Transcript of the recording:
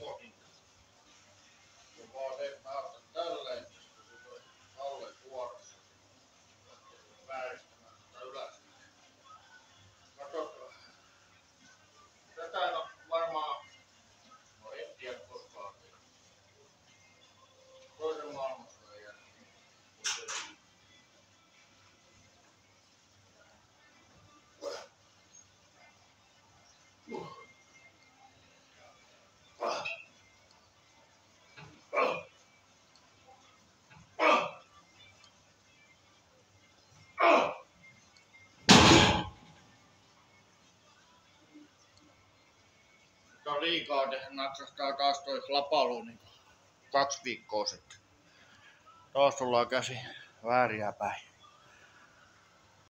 walking. Tää on liikaa tehdä naksahtaa taas toi lapalu niin kaksi viikkoa sitten. Taas tullaan käsi vääriä päin.